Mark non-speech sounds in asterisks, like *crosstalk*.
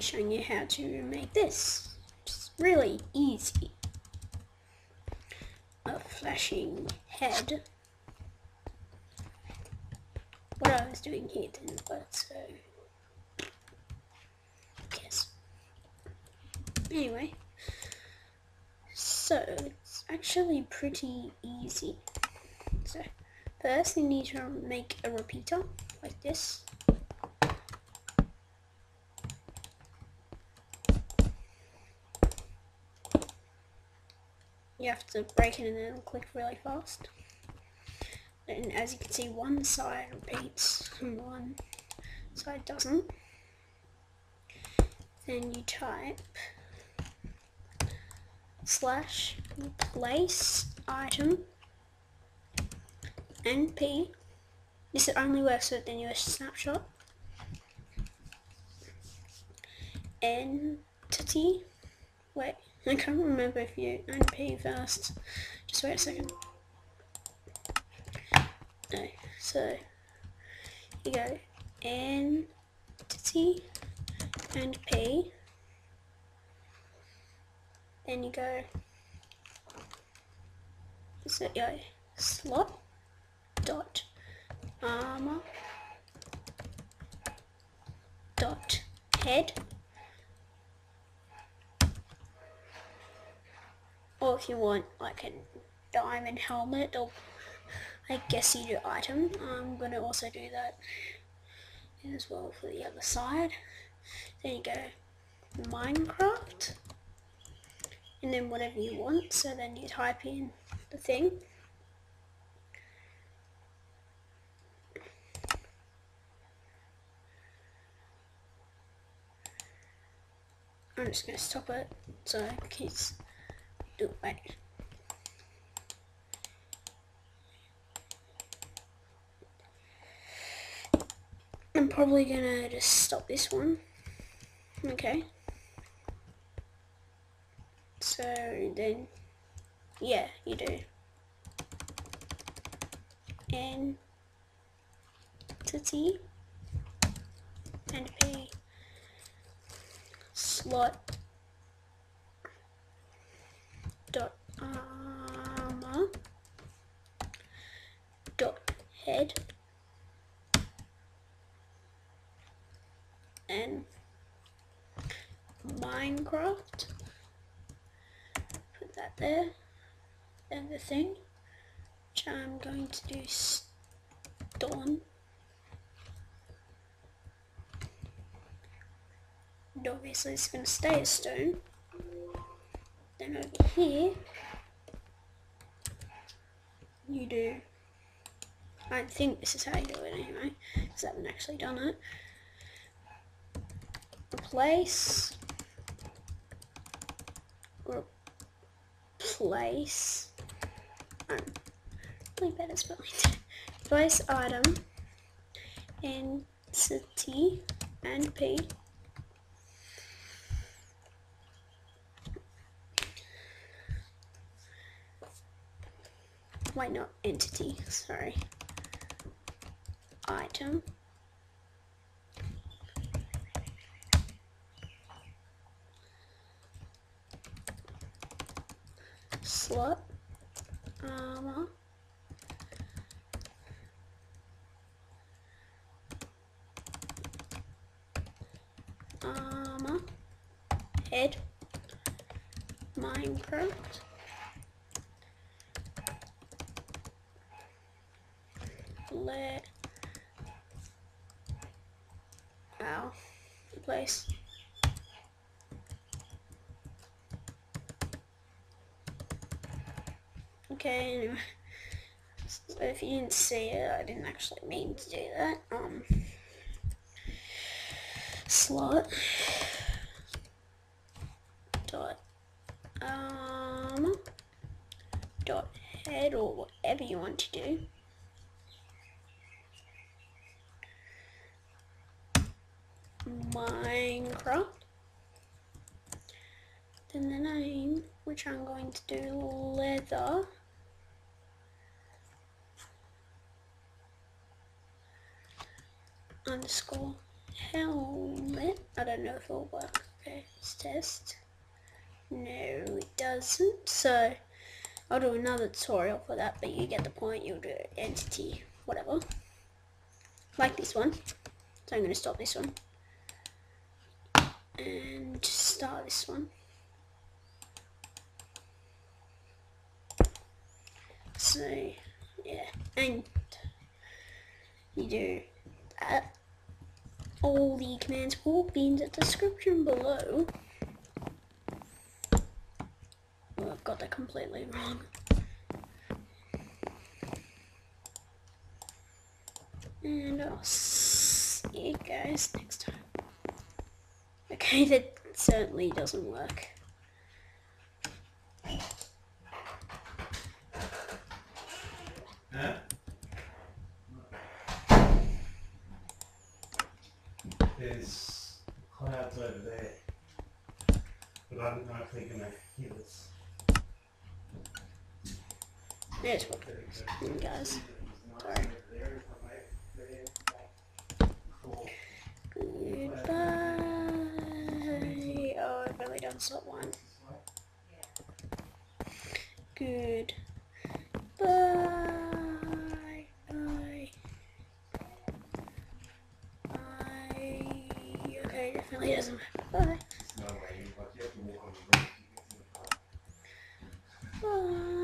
be showing you how to make this. It's really easy. A flashing head. What I was doing here didn't work, so yes. Anyway, so it's actually pretty easy. So first you need to make a repeater like this. You have to break it and then click really fast. And as you can see, one side repeats and one side doesn't. Then you type slash replace item np. This only works with the newest snapshot. Entity. Wait, I can't remember if you np first. Just wait a second. No, so you go entity and p. Then you go so you slot dot armor dot head or if you want like a diamond helmet or I guess you do item I'm gonna also do that as well for the other side. There you go. Minecraft. And then whatever you want. So then you type in the thing. I'm just going to stop it so kids it. I'm probably to just stop this one. Okay. So then, yeah, you do. Entity and P slot dot armor dot head. And Minecraft. Put that there. Then the thing which I'm going to do stone. And obviously it's going to stay a stone. Then over here, you do, I think this is how you do it anyway, because I haven't actually done it. Replace, replace, I'm really bad at spelling. *laughs* Replace item, in entity, and P why not entity, sorry. Item. Slot. Armor. Armor. Head. Minecraft. let ow place. Okay anyway. So if you didn't see it I didn't actually mean to do that. Um slot. Dot um dot head or whatever you want to do Minecraft. Then the name, which I'm going to do leather. Underscore helmet. I don't know if it'll work. Okay, let's test. No, it doesn't. So I'll do another tutorial for that, but you get the point. You'll do entity, whatever. Like this one. So I'm going to stop this one. And start this one. So, yeah. And you do that. All the commands will be in the description below. Oh, I've got that completely wrong. And I'll see you guys next time. *laughs* That certainly doesn't work. Huh? There's clouds over there, but I don't know if they're gonna hit us. There's what guys. Sorry. Not one. Good. Bye. Bye. Bye. Okay, definitely doesn't matter. Bye. Bye.